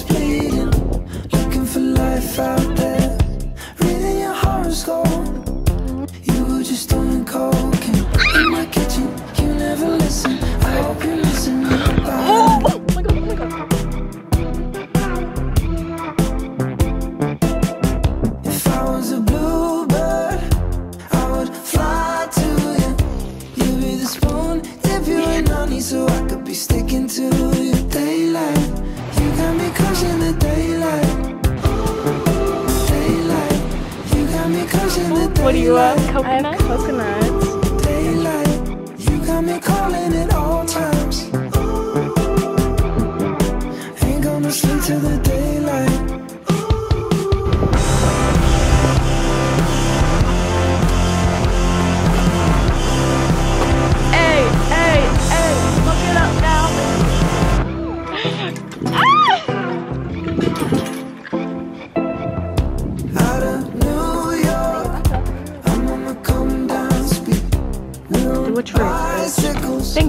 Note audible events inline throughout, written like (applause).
bleeding, looking for life out there, reading your horoscope. You were just in my kitchen. You never listen. I hope you're (gasps) so I could be sticking to you. What do you love? Coconut? Daylight, you got me calling at all times. Ain't gonna sleep till the daylight.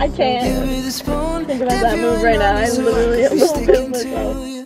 I can't think about that move right now. I'm literally a little bit myself.